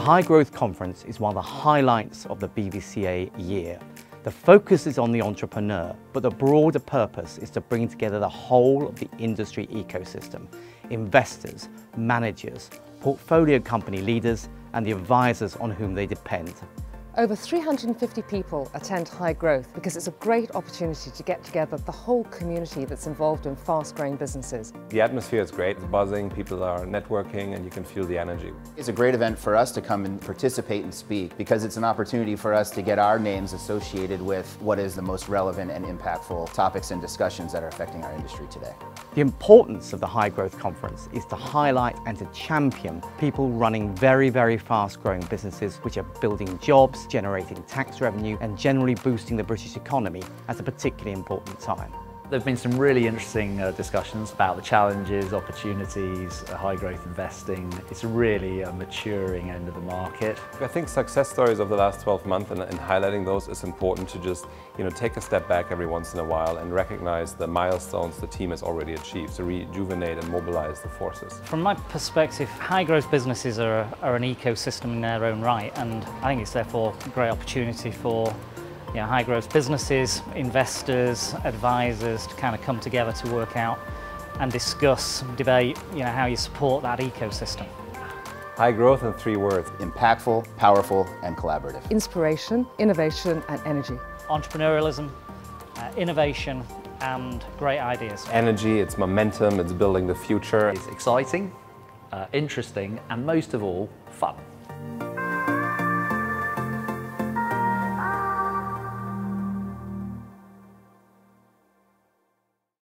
High Growth Conference is one of the highlights of the BVCA year. The focus is on the entrepreneur, but the broader purpose is to bring together the whole of the industry ecosystem, investors, managers, portfolio company leaders, and the advisors on whom they depend. Over 350 people attend High Growth because it's a great opportunity to get together the whole community that's involved in fast-growing businesses. The atmosphere is great, it's buzzing, people are networking and you can feel the energy. It's a great event for us to come and participate and speak because it's an opportunity for us to get our names associated with what is the most relevant and impactful topics and discussions that are affecting our industry today. The importance of the High Growth Conference is to highlight and to champion people running very, very fast growing businesses which are building jobs, generating tax revenue and generally boosting the British economy at a particularly important time. There have been some really interesting uh, discussions about the challenges, opportunities, uh, high growth investing. It's really a maturing end of the market. I think success stories of the last 12 months and, and, highlighting those is important to just you know, take a step back every once in a while and recognize the milestones the team has already achieved to rejuvenate and mobilize the forces. From my perspective, high growth businesses are, are an ecosystem in their own right and I think it's therefore a great opportunity for you know, high growth businesses, investors, advisors to kind of come together to work out and discuss, debate, you know, how you support that ecosystem. High growth in three words. Impactful, powerful and collaborative. Inspiration, innovation and energy. Entrepreneurialism, uh, innovation and great ideas. Energy, it's momentum, it's building the future. It's exciting, uh, interesting and most of all, fun.